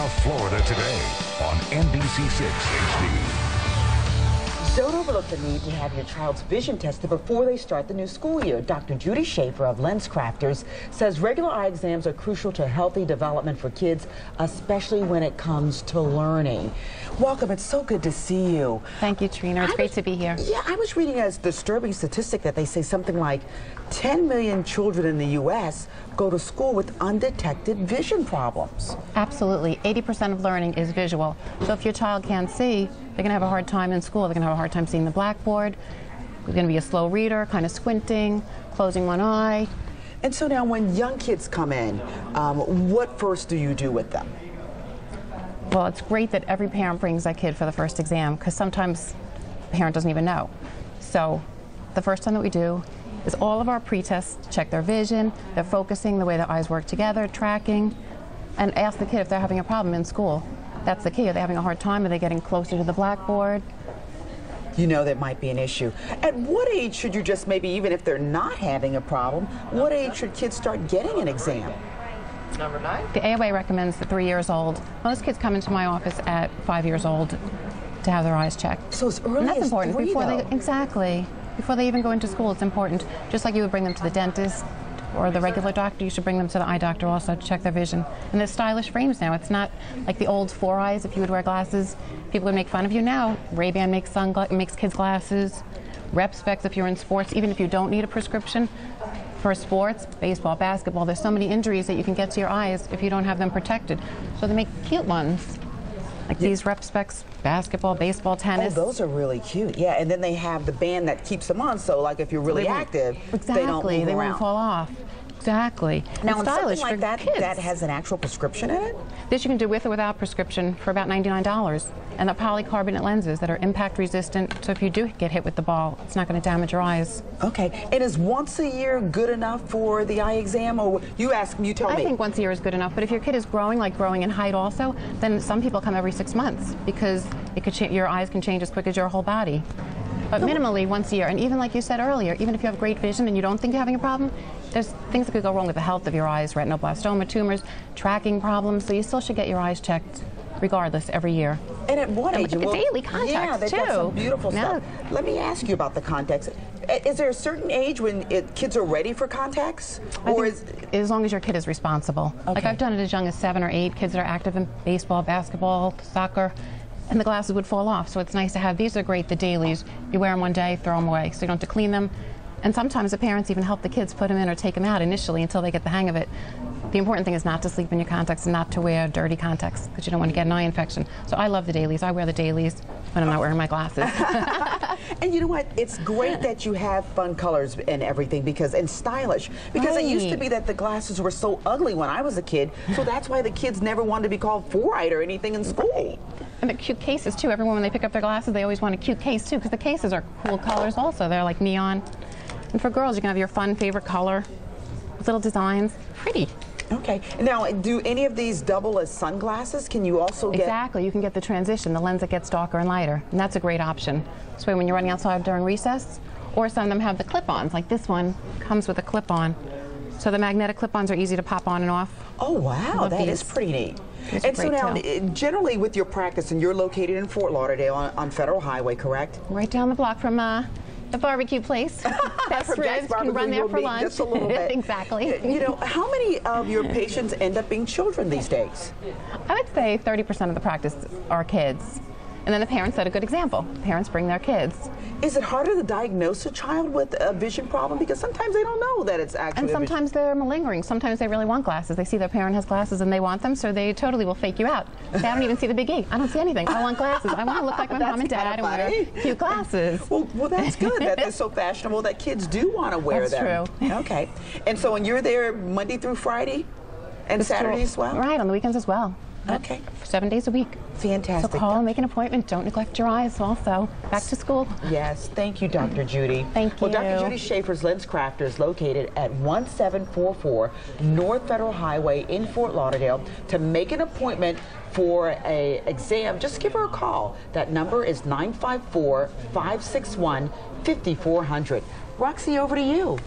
South Florida today on NBC6 HD. Don't overlook the need to have your child's vision tested before they start the new school year. Dr. Judi Schaffer of LensCrafters says regular eye exams are crucial to healthy development for kids, especially when it comes to learning. Welcome. It's so good to see you. Thank you, Trina. It's I great was- to be here. Yeah, I was reading a disturbing statistic that they say something like 10 million children in the U.S. go to school with undetected vision problems. Absolutely. 80% of learning is visual. So if your child can't see, they're going to have a hard time in school. They're going to have a hard time seeing the blackboard. They're going to be a slow reader, kind of squinting, closing one eye. And so now when young kids come in, um, what first do you do with them? Well, it's great that every parent brings that kid for the first exam because sometimes the parent doesn't even know. So the first time that we do is all of our pre-tests, check their vision, their focusing, the way their eyes work together, tracking, and ask the kid if they're having a problem in school. That's the key. Are they having a hard time? Are they getting closer to the blackboard? You know that might be an issue. At what age should you just maybe, even if they're not having a problem, what age should kids start getting an exam? Number nine. The AOA recommends that three years old. Most kids come into my office at five years old to have their eyes checked. So as early and that's as important three, before though. they exactly before they even go into school. It's important. Just like you would bring them to the dentist or the regular doctor, you should bring them to the eye doctor also to check their vision. And there's stylish frames now. It's not like the old four eyes. If you would wear glasses, people would make fun of you. Now Ray-Ban makes sungla- makes kids glasses. Rec Specs if you're in sports, even if you don't need a prescription for sports, baseball, basketball. There's so many injuries that you can get to your eyes if you don't have them protected. So they make cute ones. Like these Rec Specs, basketball, baseball, Oh, tennis. those are really cute. Yeah, and then they have the band that keeps them on. So, like, if you're really active, exactly. they don't move they around. won't fall off. Exactly. Now, It's and stylish something like that, kids. that has an actual prescription in it. This you can do with or without prescription for about $99. And the polycarbonate lenses that are impact resistant, so if you do get hit with the ball, it's not going to damage your eyes. Okay, and is once a year good enough for the eye exam, or you ask, you tell I me? think once a year is good enough, but if your kid is growing, like growing in height also, then some people come every six months because it could your eyes can change as quick as your whole body. But minimally once a year, and even like you said earlier, even if you have great vision and you don't think you're having a problem, there's things that could go wrong with the health of your eyes, retinoblastoma tumors, tracking problems, so you still should get your eyes checked regardless every year. And at what age? Well, daily Yeah, contacts, they've got some beautiful Yeah. stuff. Let me ask you about the contacts. Is there a certain age when it, kids are ready for contacts, or is as long as your kid is responsible. Like I've done it as young as seven or eight. Kids that are active in baseball, basketball, soccer, and the glasses would fall off. So it's nice to have. These are great. The dailies. You wear them one day, throw them away, so you don't have to clean them. And sometimes the parents even help the kids put them in or take them out initially until they get the hang of it. The important thing is not to sleep in your contacts and not to wear dirty contacts because you don't want to get an eye infection. So I love the dailies. I wear the dailies when I'm not wearing my glasses. And you know what? It's great that you have fun colors and everything because and stylish. Because it used to be that the glasses were so ugly when I was a kid, so that's why the kids never wanted to be called four-eyed or anything in school. And the cute cases too. Everyone when they pick up their glasses, they always want a cute case too, because the cases are cool colors also. They're like neon. And for girls, you can have your fun favorite color, with little designs. Pretty. Okay. Now, do any of these double as sunglasses? Can you also get? Exactly. You can get the transition, the lens that gets darker and lighter, and that's a great option. So when you're running outside during recess, or some of them have the clip-ons, like this one comes with a clip-on. So the magnetic clip-ons are easy to pop on and off. Oh wow, that is these. pretty neat. And so now, eh, generally with your practice, and you're located in Fort Lauderdale on, on Federal Highway, correct? Right down the block from uh, the barbecue place. Best From ribs. Jack's can run there for lunch. Just a little bit. exactly. You know, how many of your patients end up being children these days? I would say 30% of the practice are kids. And then the parents set a good example. Parents bring their kids. Is it harder to diagnose a child with a vision problem because sometimes they don't know that it's actually And sometimes they're malingering. Sometimes they really want glasses. They see their parent has glasses and they want them, so they totally will fake you out. I don't even see the big E. I don't see anything. I want glasses. I want to look like my mom and dad and wear cute glasses. Well, well, that's good that they're so fashionable that kids do want to wear That's them. That's true. Okay. And so, when you're there Monday through Friday and Saturday as well? Right, on the weekends as well. Okay. Seven days a week. Fantastic. So call make an appointment. Don't neglect your eyes also. Back to school. Yes, thank you, Dr. Judi. Thank you. Well, Dr. Judi Schaffer's Lens Crafter is located at 1744 North Federal Highway in Fort Lauderdale. To make an appointment for a exam, just give her a call. That number is 954 561 5400. Roxy, over to you.